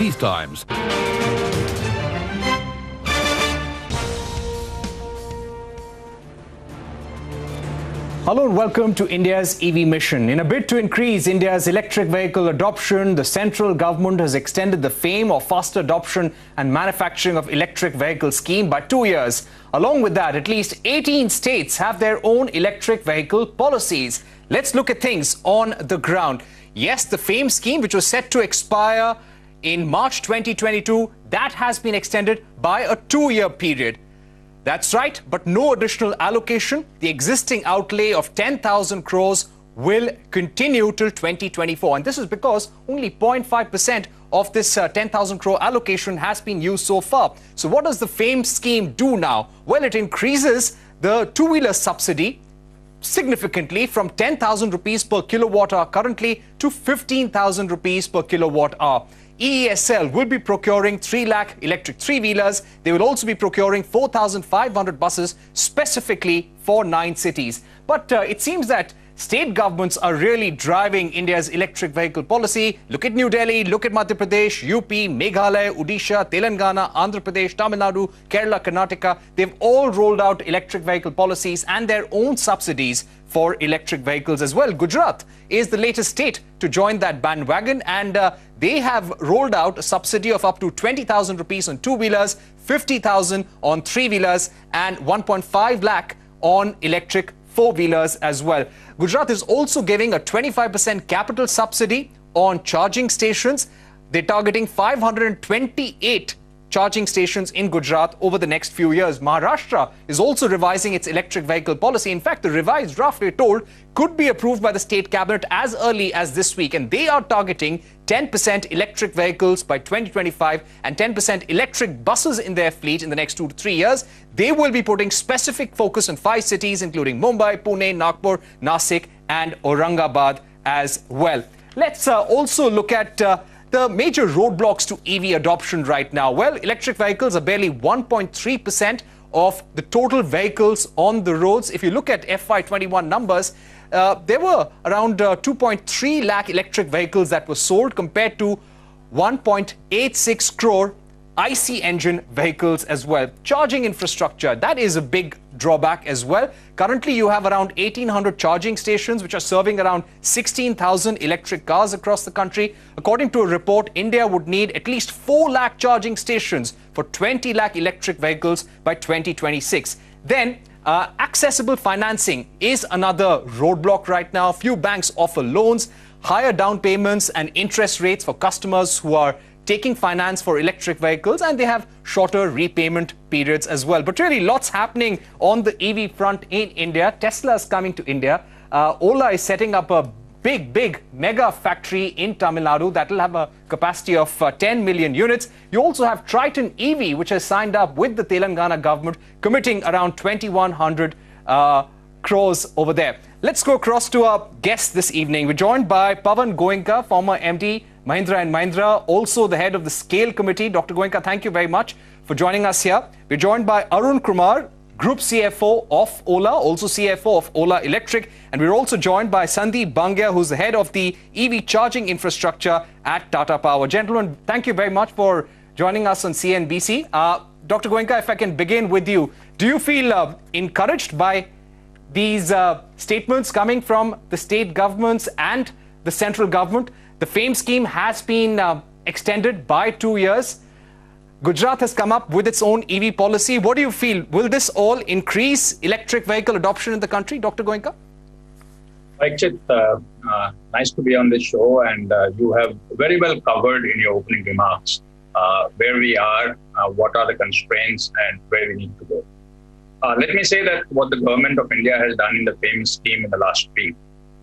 peacetimes. Hello and welcome to India's EV mission. In a bid to increase India's electric vehicle adoption, the central government has extended the FAME or faster adoption and manufacturing of electric vehicle scheme by two years. Along with that, at least 18 states have their own electric vehicle policies. Let's look at things on the ground. Yes, the FAME scheme, which was set to expire in March 2022, that has been extended by a two-year period. That's right, but no additional allocation. The existing outlay of 10,000 crores will continue till 2024. And this is because only 0.5% of this uh, 10,000 crore allocation has been used so far. So what does the FAME scheme do now? Well, it increases the two-wheeler subsidy significantly from 10,000 rupees per kilowatt hour currently to 15,000 rupees per kilowatt hour. EESL will be procuring 3 lakh electric three-wheelers. They will also be procuring 4,500 buses specifically for nine cities. But uh, it seems that state governments are really driving India's electric vehicle policy. Look at New Delhi, look at Madhya Pradesh, UP, Meghalaya, Odisha, Telangana, Andhra Pradesh, Tamil Nadu, Kerala, Karnataka. They've all rolled out electric vehicle policies and their own subsidies for electric vehicles as well. Gujarat is the latest state to join that bandwagon and uh, they have rolled out a subsidy of up to 20,000 rupees on two-wheelers, 50,000 on three-wheelers and 1.5 lakh on electric four-wheelers as well. Gujarat is also giving a 25% capital subsidy on charging stations. They're targeting 528 charging stations in Gujarat over the next few years. Maharashtra is also revising its electric vehicle policy. In fact, the revised draft, we're told, could be approved by the state cabinet as early as this week. And they are targeting 10% electric vehicles by 2025 and 10% electric buses in their fleet in the next two to three years. They will be putting specific focus on five cities, including Mumbai, Pune, Nagpur, Nasik, and Aurangabad as well. Let's uh, also look at uh, the major roadblocks to EV adoption right now? Well, electric vehicles are barely 1.3% of the total vehicles on the roads. If you look at FY21 numbers, uh, there were around uh, 2.3 lakh electric vehicles that were sold compared to 1.86 crore IC engine vehicles as well. Charging infrastructure, that is a big drawback as well. Currently, you have around 1,800 charging stations, which are serving around 16,000 electric cars across the country. According to a report, India would need at least 4 lakh charging stations for 20 lakh electric vehicles by 2026. Then, uh, accessible financing is another roadblock right now. Few banks offer loans, higher down payments and interest rates for customers who are taking finance for electric vehicles and they have shorter repayment periods as well. But really, lots happening on the EV front in India. Tesla is coming to India. Uh, Ola is setting up a big, big mega factory in Tamil Nadu that will have a capacity of uh, 10 million units. You also have Triton EV, which has signed up with the Telangana government, committing around 2,100 uh, crores over there. Let's go across to our guest this evening. We're joined by Pawan Goenka, former MD Mahindra and Mahindra, also the head of the Scale Committee. Dr. Goenka, thank you very much for joining us here. We're joined by Arun Kumar, Group CFO of Ola, also CFO of Ola Electric. And we're also joined by Sandeep Bangia, who's the head of the EV charging infrastructure at Tata Power. Gentlemen, thank you very much for joining us on CNBC. Uh, Dr. Goenka, if I can begin with you, do you feel uh, encouraged by these uh, statements coming from the state governments and the central government the FAME scheme has been uh, extended by two years. Gujarat has come up with its own EV policy. What do you feel? Will this all increase electric vehicle adoption in the country, Dr. Goenka? Parikshit, uh, uh, nice to be on this show, and uh, you have very well covered in your opening remarks uh, where we are, uh, what are the constraints, and where we need to go. Uh, let me say that what the government of India has done in the FAME scheme in the last week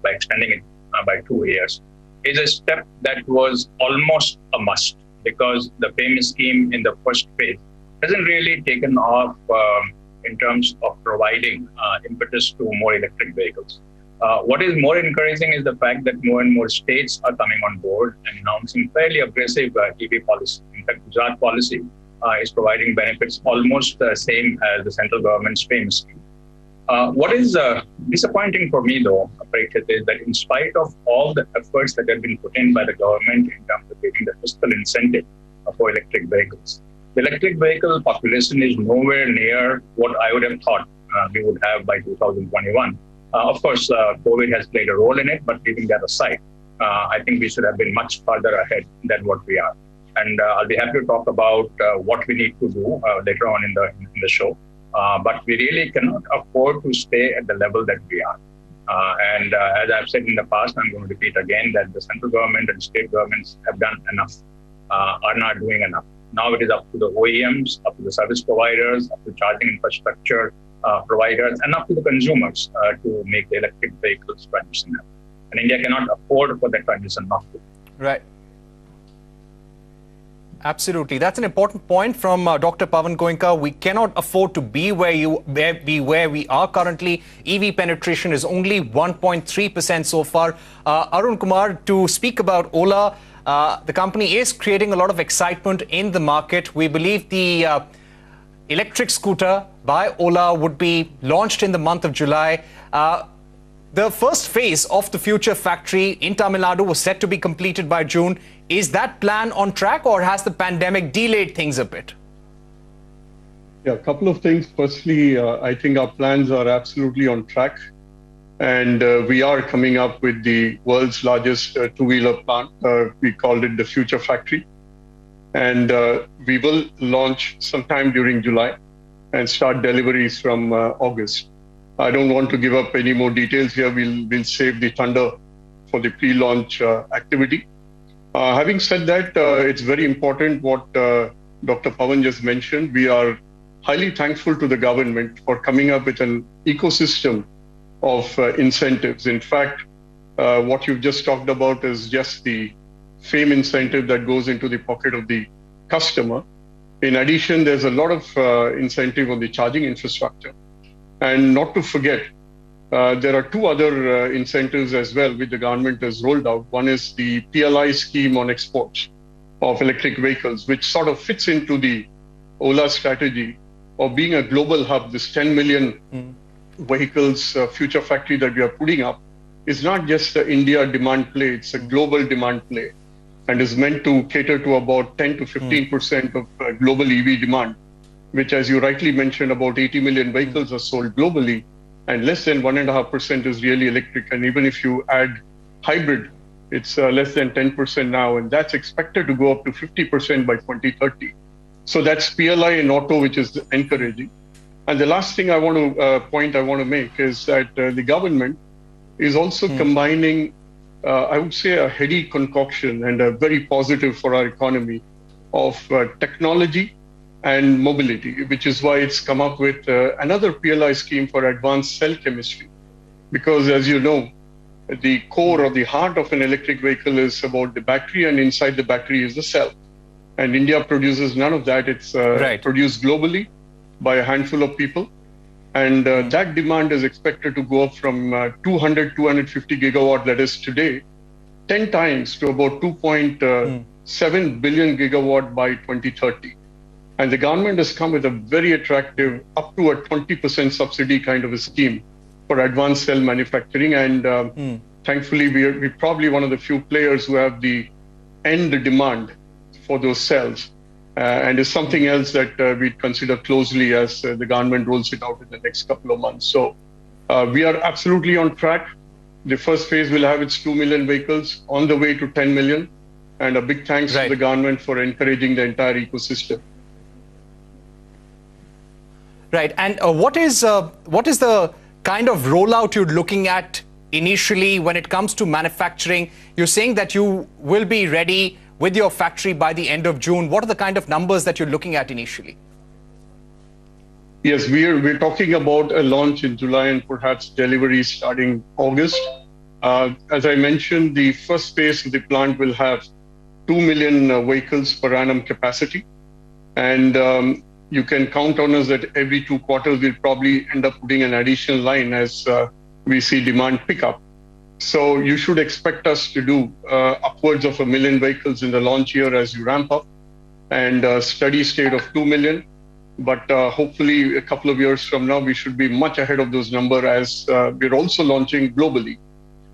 by extending it by two years is a step that was almost a must because the FAME scheme in the first phase hasn't really taken off um, in terms of providing uh, impetus to more electric vehicles. Uh, what is more encouraging is the fact that more and more states are coming on board and announcing fairly aggressive uh, EV policy. In fact, Gujarat policy uh, is providing benefits almost the same as the central government's FAME scheme. Uh, what is uh, disappointing for me, though, is that in spite of all the efforts that have been put in by the government in terms of giving the fiscal incentive for electric vehicles. The electric vehicle population is nowhere near what I would have thought uh, we would have by 2021. Uh, of course, uh, COVID has played a role in it, but leaving that aside, I think we should have been much further ahead than what we are. And I'll be happy to talk about what we need to do later on in the in the show. But we really cannot afford to stay at the level that we are. Uh, and uh, as I've said in the past, I'm going to repeat again that the central government and state governments have done enough, uh, are not doing enough. Now it is up to the OEMs, up to the service providers, up to charging infrastructure providers, and up to the consumers to make the electric vehicles transition. And India cannot afford for that transition not to. Right. Absolutely. That's an important point from uh, Dr. Pawan Goenka. We cannot afford to be where you be where we are currently. EV penetration is only 1.3% so far. Uh, Arun Kumar, to speak about Ola, uh, the company is creating a lot of excitement in the market. We believe the uh, electric scooter by Ola would be launched in the month of July. Uh, the first phase of the future factory in Tamil Nadu was set to be completed by June. Is that plan on track or has the pandemic delayed things a bit? Yeah, a couple of things. Firstly, uh, I think our plans are absolutely on track. And uh, we are coming up with the world's largest uh, two wheeler plant. Uh, we called it the Future Factory. And uh, we will launch sometime during July and start deliveries from uh, August. I don't want to give up any more details here. We'll, we'll save the thunder for the pre launch activity. Uh, having said that, uh, it's very important what uh, Dr. Pawan just mentioned. We are highly thankful to the government for coming up with an ecosystem of uh, incentives. In fact, what you've just talked about is just the FAME incentive that goes into the pocket of the customer. In addition, there's a lot of uh, incentive on the charging infrastructure. And not to forget, uh, there are two other uh, incentives as well which the government has rolled out. One is the PLI scheme on exports of electric vehicles, which sort of fits into the Ola strategy of being a global hub. This 10 million mm. vehicles uh, future factory that we are putting up is not just the India demand play; it's a global demand play, and is meant to cater to about 10 to 15 percent mm. of uh, global EV demand. Which, as you rightly mentioned, about 80 million vehicles mm. are sold globally and less than 1.5% is really electric. And even if you add hybrid, it's uh, less than 10% now, and that's expected to go up to 50% by 2030. So that's PLI in auto, which is encouraging. And the last thing I want to uh, point I want to make is that uh, the government is also mm. combining, uh, I would say, a heady concoction and a very positive for our economy of uh, technology and mobility, which is why it's come up with uh, another PLI scheme for advanced cell chemistry. Because as you know, the core or the heart of an electric vehicle is about the battery, and inside the battery is the cell. And India produces none of that. It's uh, right. produced globally by a handful of people. And uh, that demand is expected to go up from uh, 200, 250 gigawatt that is today, 10 times to about 2.7 mm. billion gigawatt by 2030. And the government has come with a very attractive, up to a 20% subsidy kind of a scheme for advanced cell manufacturing. And um, mm. thankfully, we are, we're probably one of the few players who have the end demand for those cells. Uh, and is something else that uh, we'd consider closely as uh, the government rolls it out in the next couple of months. So uh, we are absolutely on track. The first phase will have its 2 million vehicles on the way to 10 million. And a big thanks right. to the government for encouraging the entire ecosystem. Right. And uh, what is uh, what is the kind of rollout you're looking at initially when it comes to manufacturing? You're saying that you will be ready with your factory by the end of June. What are the kind of numbers that you're looking at initially? Yes, we're we're talking about a launch in July and perhaps delivery starting August. Uh, as I mentioned, the first phase of the plant will have two million uh, vehicles per annum capacity, and um, you can count on us that every two quarters we'll probably end up putting an additional line as uh, we see demand pick up. So you should expect us to do uh, upwards of a million vehicles in the launch year as you ramp up, and a steady state of two million. But uh, hopefully, a couple of years from now, we should be much ahead of those numbers as uh, we're also launching globally.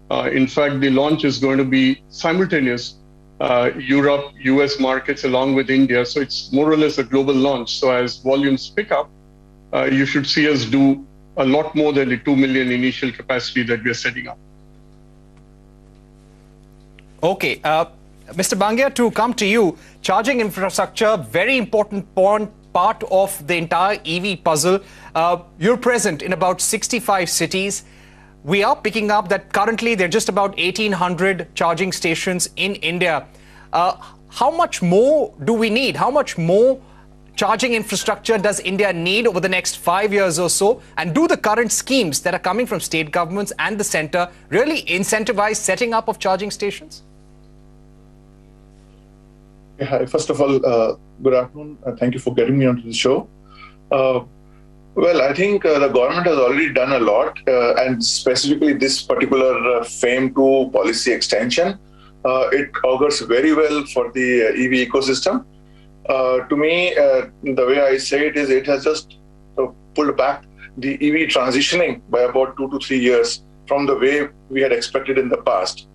Uh, in fact, the launch is going to be simultaneous uh, Europe, US markets, along with India. So it's more or less a global launch. So as volumes pick up, uh, you should see us do a lot more than the 2 million initial capacity that we are setting up. Okay. Uh, Mr. Bangia, to come to you, charging infrastructure, very important point, part of the entire EV puzzle. Uh, you're present in about 65 cities. We are picking up that currently there are just about 1,800 charging stations in India. Uh, how much more do we need? How much more charging infrastructure does India need over the next five years or so? And do the current schemes that are coming from state governments and the center really incentivize setting up of charging stations? Hi, first of all, uh, good afternoon. Uh, thank you for getting me onto the show. Uh, well, I think uh, the government has already done a lot, uh, and specifically this particular uh, FAME 2 policy extension. it augurs very well for the EV ecosystem. to me, the way I say it is, it has just pulled back the EV transitioning by about two to three years from the way we had expected in the past.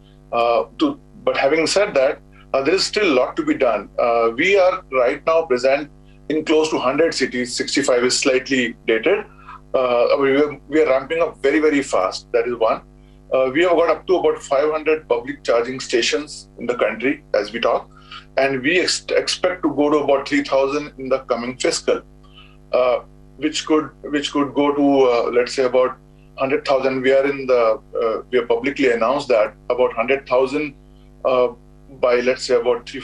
to, but having said that, uh, there is still a lot to be done. Uh, we are right now present in close to 100 cities. 65 is slightly dated. Uh, we, are, we, are, ramping up very, very fast. That is one. Uh, we have got up to about 500 public charging stations in the country as we talk, and we ex- expect to go to about 3,000 in the coming fiscal, uh, which could which could go to uh, let's say about 100,000. We are in the we have publicly announced that about 100,000 by let's say about three,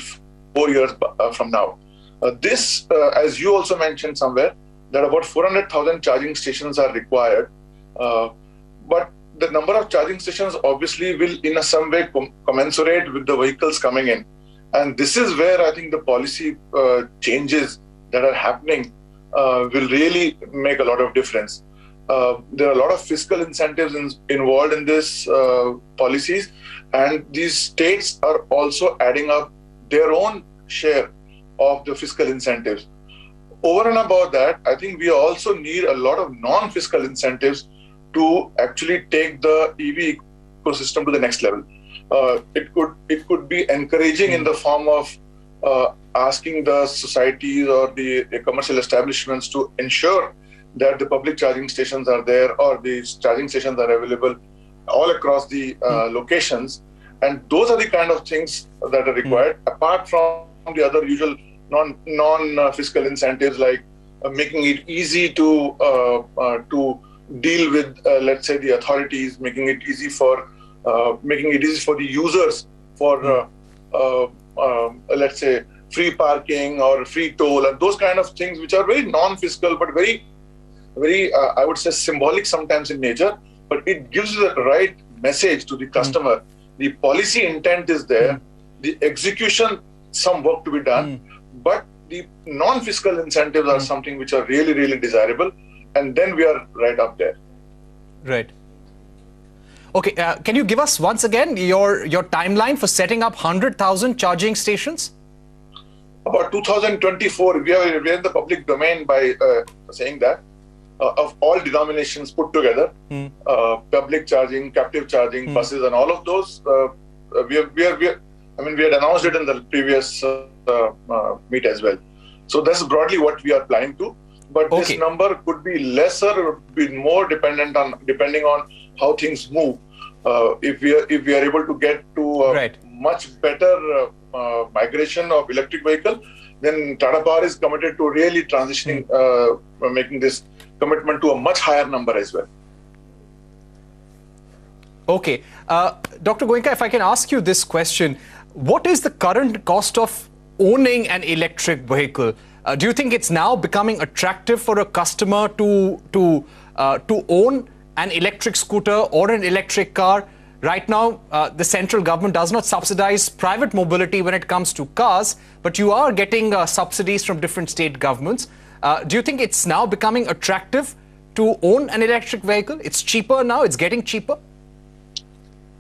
four years uh, from now. Uh, this, uh, as you also mentioned somewhere, that about 400,000 charging stations are required. but the number of charging stations obviously will, in a some way, com- commensurate with the vehicles coming in. And this is where I think the policy uh, changes that are happening uh, will really make a lot of difference. Uh, there are a lot of fiscal incentives in, involved in these policies, and these states are also adding up their own share of the fiscal incentives. Over and above that, I think we also need a lot of non fiscal incentives to actually take the EV ecosystem to the next level. Uh, it could it could be encouraging in the form of uh, asking the societies or the, the, commercial establishments to ensure that the public charging stations are there or the charging stations are available all across the uh, mm. locations. And those are the kind of things that are required, mm. apart from the other usual non non uh, fiscal incentives like uh, making it easy to uh, uh, to deal with, uh, let's say, the authorities, making it easy for making it easy for the users for um, let's say free parking or free toll and those kind of things which are very non-fiscal but very very I would say symbolic sometimes in nature but it gives the right message to the customer. Mm. The policy intent is there, mm. the execution, some work to be done, mm. but the non fiscal incentives are something which are really, really desirable. And then we are right up there. Right. Okay, uh, can you give us once again your, your timeline for setting up 100,000 charging stations? About 2024, we are, we are in the public domain by uh, saying that uh, of all denominations put together, mm. uh, public charging, captive charging, mm. buses, and all of those. Uh, we, are, we, are, we are, I mean, we had announced it in the previous uh, uh, meet as well. So that's broadly what we are planning to. But okay. this number could be lesser, or be more dependent on depending on how things move. Uh, if we are if we are able to get to a right. much better migration of electric vehicle, then Tata Power is committed to really transitioning, mm. making this commitment to a much higher number as well. Okay. Uh, Dr. Goenka, if I can ask you this question, what is the current cost of owning an electric vehicle? Uh, do you think it's now becoming attractive for a customer to, to, uh, to own an electric scooter or an electric car? Right now, uh, the central government does not subsidize private mobility when it comes to cars, but you are getting uh, subsidies from different state governments. Uh, do you think it's now becoming attractive to own an electric vehicle? It's cheaper now, it's getting cheaper?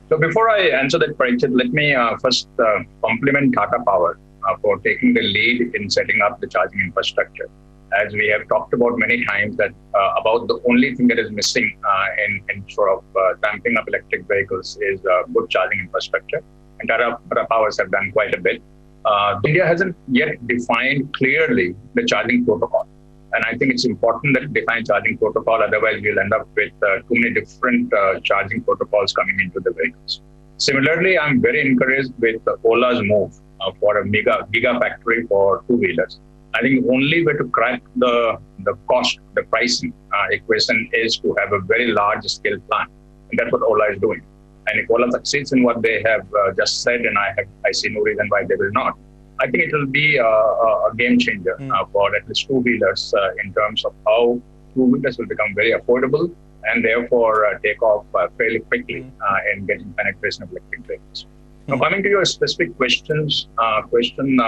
So before I answer that question, let me uh, first uh, compliment Tata Power uh, for taking the lead in setting up the charging infrastructure. As we have talked about many times, that uh, about the only thing that is missing uh, in, in sort of ramping up electric vehicles is good charging infrastructure. and Tata, Tata Powers have done quite a bit. Uh, India hasn't yet defined clearly the charging protocol. And I think it's important that define charging protocol. Otherwise, we'll end up with uh, too many different uh, charging protocols coming into the vehicles. Similarly, I'm very encouraged with Ola's move uh, for a mega gigafactory for two wheelers. I think only way to crack the the cost, the pricing uh, equation is to have a very large scale plant, and that's what Ola is doing. And if Ola succeeds in what they have uh, just said, and I have I see no reason why they will not, I think it will be a, a game changer mm. uh, for at least two wheelers uh, in terms of how two wheelers will become very affordable and therefore uh, take off uh, fairly quickly mm. in getting penetration of electric vehicles. Mm. Now, coming to your specific questions, question,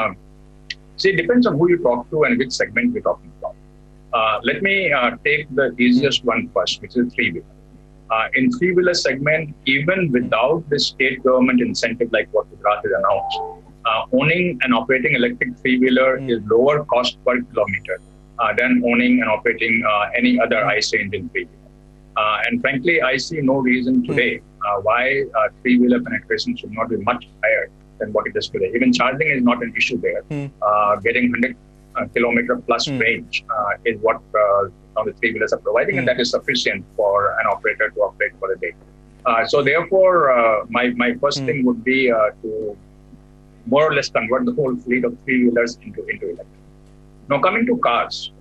see, it depends on who you talk to and which segment you're talking about. let me take the easiest one first, which is three wheeler. Uh, in three-wheeler segment, even without the state government incentive like what Gujarat has announced, uh, owning and operating electric three-wheeler mm. is lower cost per kilometer uh, than owning and operating uh, any other mm. IC engine three-wheeler. Uh, and frankly, I see no reason hmm. today mm. why three-wheeler penetration should not be much higher than what it is today. Even charging is not an issue there. Hmm. getting 100 kilometer plus hmm. range is what the three-wheelers are providing, and that is sufficient for an operator to operate for a day. Uh, so therefore, uh, my, my first mm. thing would be uh, to more or less convert the whole fleet of three-wheelers into, into electric. Now, coming to cars,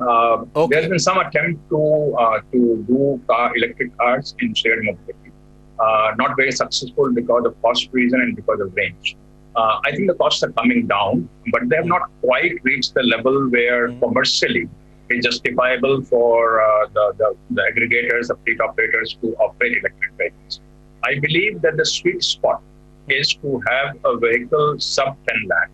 uh, okay. there's been some attempt to uh, to do car electric cars in shared mobility. Uh, not very successful because of cost reason and because of range. Uh, I think the costs are coming down, but they have not quite reached the level where mm. commercially it's justifiable for uh, the, the, the aggregators, the fleet operators to operate electric vehicles. I believe that the sweet spot is to have a vehicle sub 10 lakh,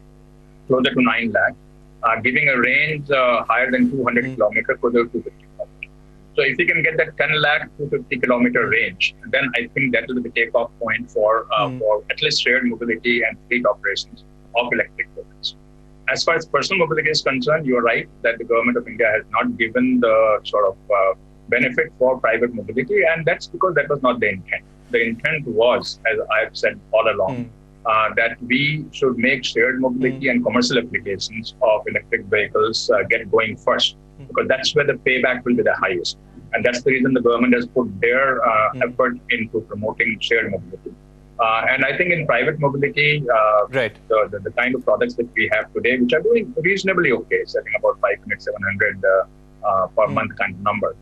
closer to 9 lakh, uh, giving a range uh, higher than 200 mm. kilometers, closer to 250 kilometers. So if you can get that 10 lakh 250 kilometer range, then I think that will be the takeoff point for uh, mm. for at least shared mobility and fleet operations of electric vehicles. As far as personal mobility is concerned, you're right that the government of India has not given the sort of uh, benefit for private mobility, and that's because that was not the intent the intent was, as I've said all along, mm. uh, that we should make shared mobility mm. and commercial applications of electric vehicles uh, get going first, mm. because that's where the payback will be the highest. And that's the reason the government has put their uh, hmm. effort into promoting shared mobility. Uh, and I think in private mobility, uh, right. the, the, the, kind of products that we have today, which are doing reasonably okay, setting about 500, 700 uh, per hmm. month kind of number.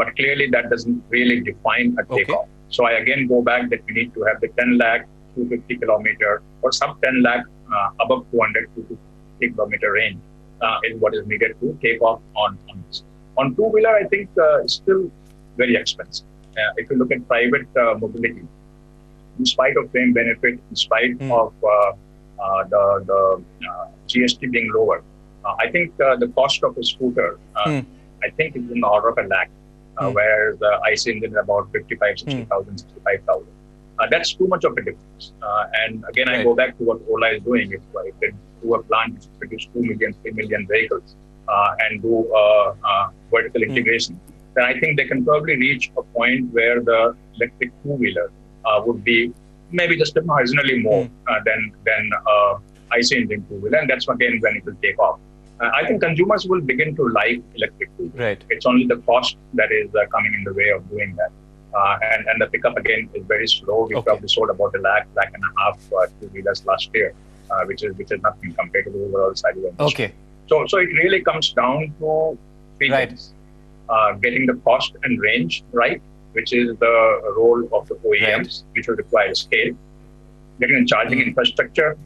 but clearly, that doesn't really define a takeoff. Okay. So I again go back that we need to have the 10 lakh 250 kilometer or sub 10 lakh uh, above 200 to 250 kilometer range uh, is what is needed to take off on, on this. On two wheeler, I think uh, it's still very expensive. Uh, if you look at private uh, mobility, in spite of FAME benefit, in spite mm. of uh, the, the GST being lower, I think the cost of a scooter, mm. I think is in the order of a lakh mm. where the IC engine is about 55, 60,000, mm. 65,000. Uh, that's too much of a difference. Uh, and again, right. I go back to what Ola is doing. If can do a plant which produces 2 million, 3 million vehicles uh, and do vertical mm. integration, then I think they can probably reach a point where the electric two-wheeler would be maybe just marginally more mm. than than IC engine two-wheeler, and that's again when it will take off. Uh, I think consumers will begin to like electric Right. It's only the cost that is uh, coming in the way of doing that. Uh, and, and the pickup again is very slow. We okay. probably sold about a lakh, lakh and a half uh, two wheelers last year, uh, which is which is nothing compared to the overall size of the industry. Okay. So so it really comes down to three right. things: uh, getting the cost and range right, which is the role of the OEMs, right. which will require scale. Getting the charging mm-hmm. infrastructure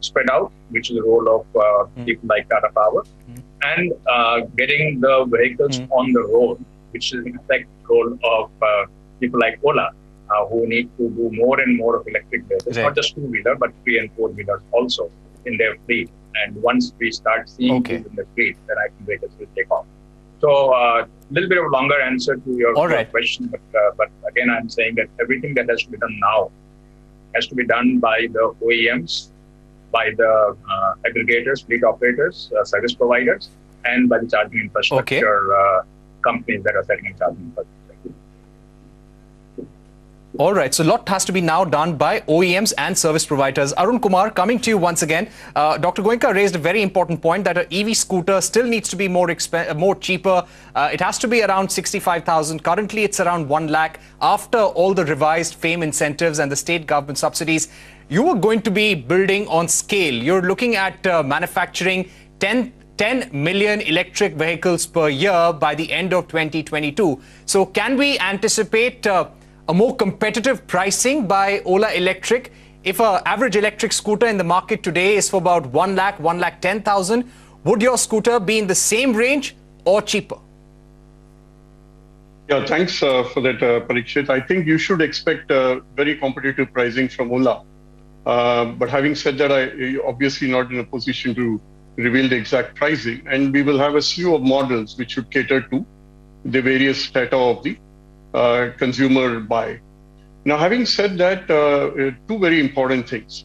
spread out, which is the role of uh, mm. people like Tata Power, mm. and uh, getting the vehicles mm. on the road, which is in effect role of uh, people like Ola, uh, who need to do more and more of electric vehicles, right. not just two wheeler, but three and four wheelers also in their fleet. And once we start seeing okay. in the fleet, then I think vehicles will take off. So a uh, little bit of a longer answer to your, question, but uh, but again, I'm saying that everything that has to be done now has to be done by the OEMs by the uh, aggregators, fleet operators, uh, service providers, and by the charging infrastructure okay. Uh, companies that are setting up charging infrastructure. All right, so a lot has to be now done by OEMs and service providers. Arun Kumar, coming to you once again. Uh, Dr. Goenka raised a very important point that an EV scooter still needs to be more exp- more cheaper. Uh, it has to be around 65,000. Currently, it's around 1 lakh. After all the revised FAME incentives and the state government subsidies, you are going to be building on scale. You're looking at uh, manufacturing 10 10 million electric vehicles per year by the end of 2022. So, can we anticipate uh, a more competitive pricing by Ola Electric. If an average electric scooter in the market today is for about 1 lakh, 1 lakh 10,000, would your scooter be in the same range or cheaper? Yeah, thanks uh, for that, uh, Parikshit. I think you should expect uh, very competitive pricing from Ola. Uh, but having said that, I obviously not in a position to reveal the exact pricing. And we will have a slew of models which should cater to the various strata of the uh, consumer buy. Now, having said that, uh, two very important things.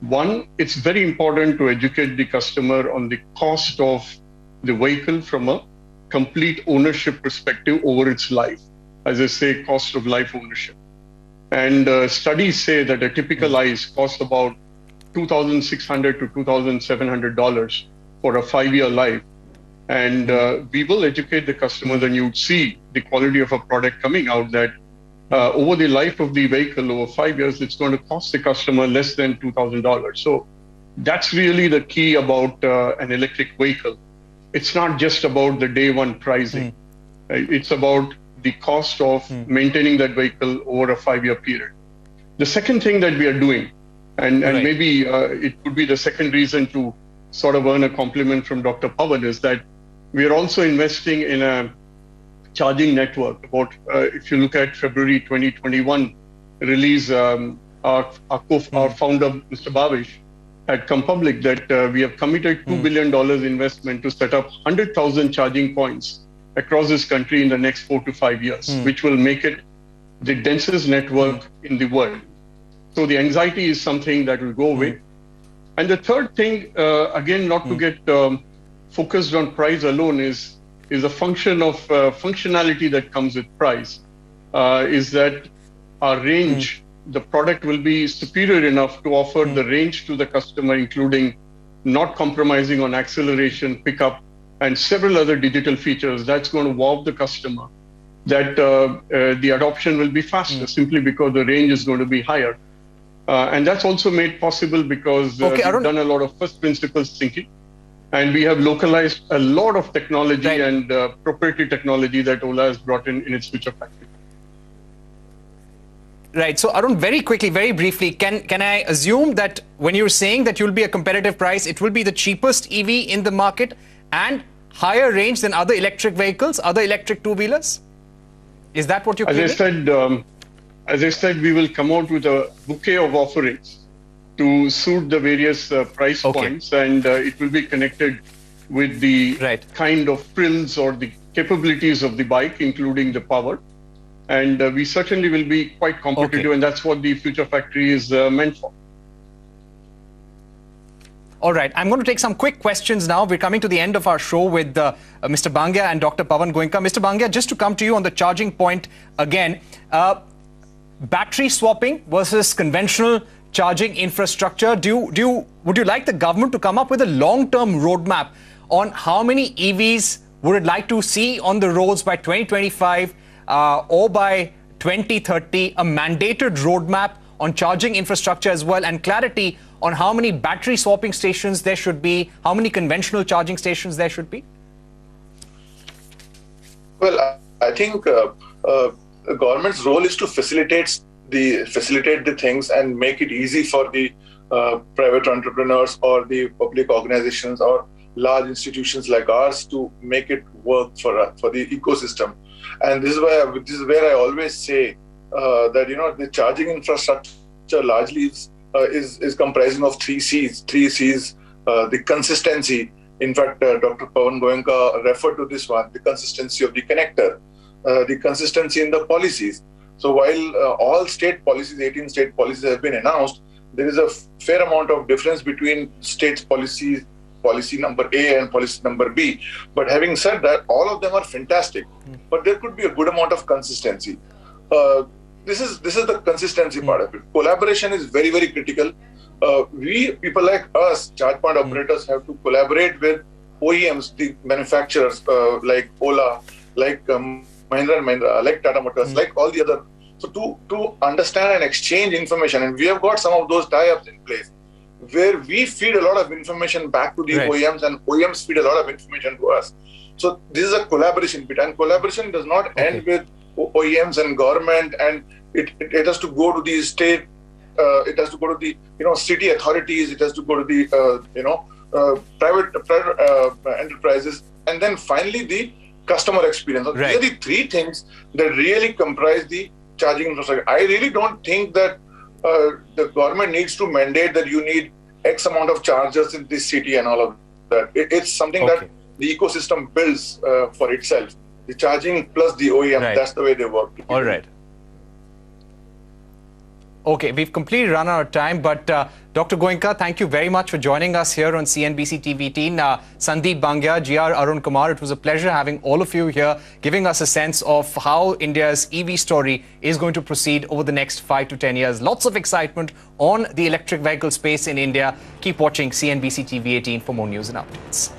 One, it's very important to educate the customer on the cost of the vehicle from a complete ownership perspective over its life. As I say, cost of life ownership. And uh, studies say that a typical hmm. ICE costs about 2,600 to $2,700 for a five year life. And uh, we will educate the customers, and you'd see the quality of a product coming out that uh, over the life of the vehicle, over five years, it's going to cost the customer less than $2,000. So that's really the key about uh, an electric vehicle. It's not just about the day one pricing, mm. it's about the cost of mm. maintaining that vehicle over a five year period. The second thing that we are doing, and, and right. maybe uh, it could be the second reason to sort of earn a compliment from Dr. Pawan, is that we are also investing in a charging network. About uh, if you look at February 2021 release, um, our our, co- our founder Mr. Bhavish had come public that uh, we have committed two mm. billion dollars investment to set up 100,000 charging points across this country in the next four to five years, mm. which will make it the densest network mm. in the world. So the anxiety is something that will go away. And the third thing, uh, again, not to hmm. get um, focused on price alone is is a function of uh, functionality that comes with price. Uh, is that our range, mm. the product will be superior enough to offer mm. the range to the customer, including not compromising on acceleration, pickup, and several other digital features. That's going to wow the customer. That uh, uh, the adoption will be faster mm. simply because the range is going to be higher. Uh, and that's also made possible because uh, okay, we've done a lot of first principles thinking and we have localized a lot of technology right. and uh, proprietary technology that Ola has brought in in its future factory. Right. So, Arun, very quickly, very briefly, can can I assume that when you're saying that you'll be a competitive price, it will be the cheapest EV in the market and higher range than other electric vehicles, other electric two-wheelers? Is that what you're? As I said, um, as I said, we will come out with a bouquet of offerings to suit the various uh, price okay. points, and uh, it will be connected with the right. kind of frills or the capabilities of the bike, including the power. And uh, we certainly will be quite competitive, okay. and that's what the Future Factory is uh, meant for. All right, I'm going to take some quick questions now. We're coming to the end of our show with uh, uh, Mr. Bangia and Dr. Pawan Goenka. Mr. Bangia, just to come to you on the charging point again, battery swapping versus conventional charging infrastructure. Do you, do you, would you like the government to come up with a long-term roadmap on how many EVs would it like to see on the roads by 2025 uh, or by 2030, a mandated roadmap on charging infrastructure as well, and clarity on how many battery swapping stations there should be, how many conventional charging stations there should be? Well, I think uh, uh, government's role is to facilitate the facilitate the things and make it easy for the uh, private entrepreneurs or the public organizations or large institutions like ours to make it work for uh, for the ecosystem. And this is why I, this is where I always say uh, that you know the charging infrastructure largely is is, is comprising of three C's. Three C's: uh, the consistency. In fact, uh, Dr. Pawan Goenka referred to this one: the consistency of the connector, the consistency in the policies so while uh, all state policies, 18 state policies have been announced, there is a fair amount of difference between states' policies, policy number A and policy number B. But having said that, all of them are fantastic. Mm. But there could be a good amount of consistency. Uh, this is this is the consistency part of it. Collaboration is very very critical. Uh, we people like us, charge point operators, have to collaborate with OEMs, the manufacturers uh, like Ola, like um, Mahindra and Mahindra, like Tata Motors, Mm. like all the other. So to to understand and exchange information, and we have got some of those tie-ups in place, where we feed a lot of information back to the Right. OEMs, and OEMs feed a lot of information to us. So this is a collaboration bit, and collaboration does not end with OEMs and government, and it, it, it has to go to the state. Uh, it has to go to the you know city authorities. It has to go to the uh, you know uh, private private uh, enterprises, and then finally the customer experience. So Right. These are the three things that really comprise the charging infrastructure. I really don't think that uh, the government needs to mandate that you need X amount of chargers in this city and all of that. It, it's something Okay. that the ecosystem builds uh, for itself. The charging plus the OEM, Right. that's the way they work. All right. Okay, we've completely run out of time, but uh, Dr. Goenka, thank you very much for joining us here on CNBC TV 18. Uh, Sandeep Bangia, GR Arun Kumar, it was a pleasure having all of you here, giving us a sense of how India's EV story is going to proceed over the next five to 10 years. Lots of excitement on the electric vehicle space in India. Keep watching CNBC TV 18 for more news and updates.